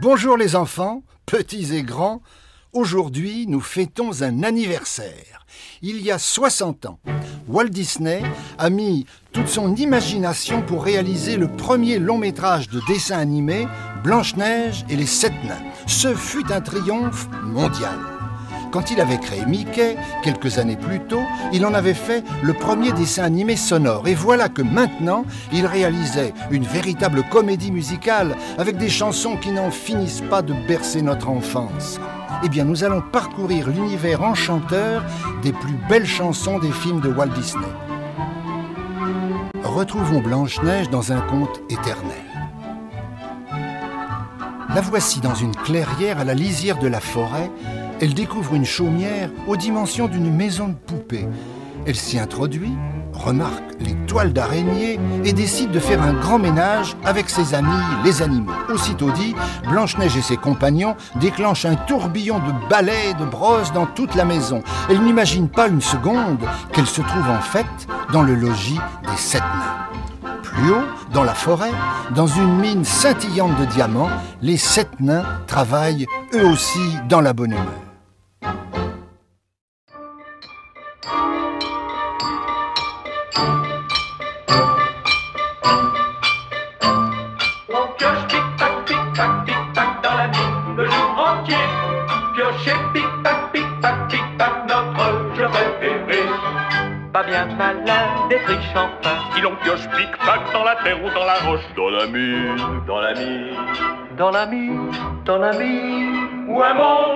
Bonjour les enfants, petits et grands. Aujourd'hui, nous fêtons un anniversaire. Il y a 60 ans, Walt Disney a mis toute son imagination pour réaliser le premier long métrage de dessin animé, Blanche-Neige et les Sept Nains. Ce fut un triomphe mondial. Quand il avait créé Mickey, quelques années plus tôt, il en avait fait le premier dessin animé sonore. Et voilà que maintenant, il réalisait une véritable comédie musicale avec des chansons qui n'en finissent pas de bercer notre enfance. Eh bien, nous allons parcourir l'univers enchanteur des plus belles chansons des films de Walt Disney. Retrouvons Blanche-Neige dans un conte éternel. La voici dans une clairière à la lisière de la forêt. Elle découvre une chaumière aux dimensions d'une maison de poupée. Elle s'y introduit, remarque les toiles d'araignée et décide de faire un grand ménage avec ses amis les animaux. Aussitôt dit, Blanche-Neige et ses compagnons déclenchent un tourbillon de balais et de brosses dans toute la maison. Elle n'imagine pas une seconde qu'elle se trouve en fait dans le logis des sept nains. Plus haut, dans la forêt, dans une mine scintillante de diamants, les sept nains travaillent eux aussi dans la bonne humeur. On pioche tic-tac, tic-tac, tic-tac dans la mine le jour entier. Piocher tic-tac, tic-tac, tic-tac, notre jeu préféré. Pas bien malin des riches enfin. Si l'on pioche tic-tac dans la terre ou dans la roche, dans la mine, Dans la mine, dans la mine, dans la mine, où un monde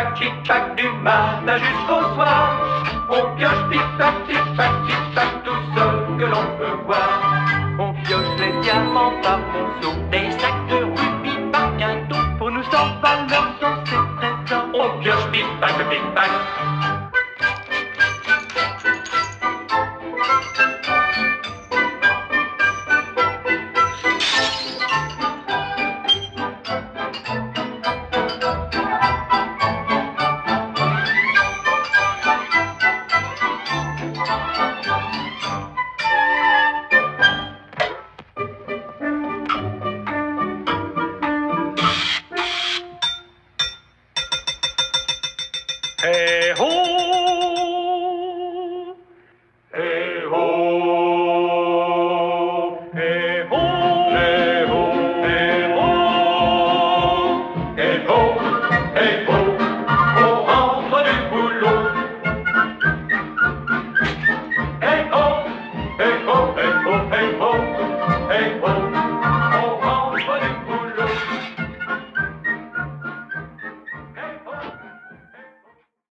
tac, tic tac du matin jusqu'au soir. On pioche tic tac, tic tac, tic tac tout ce que l'on peut voir. On pioche les diamants par monceaux, des sacs de rubis par quinton pour nous en valeur dans ces trésors. On pioche tic tac, tic tac. えー、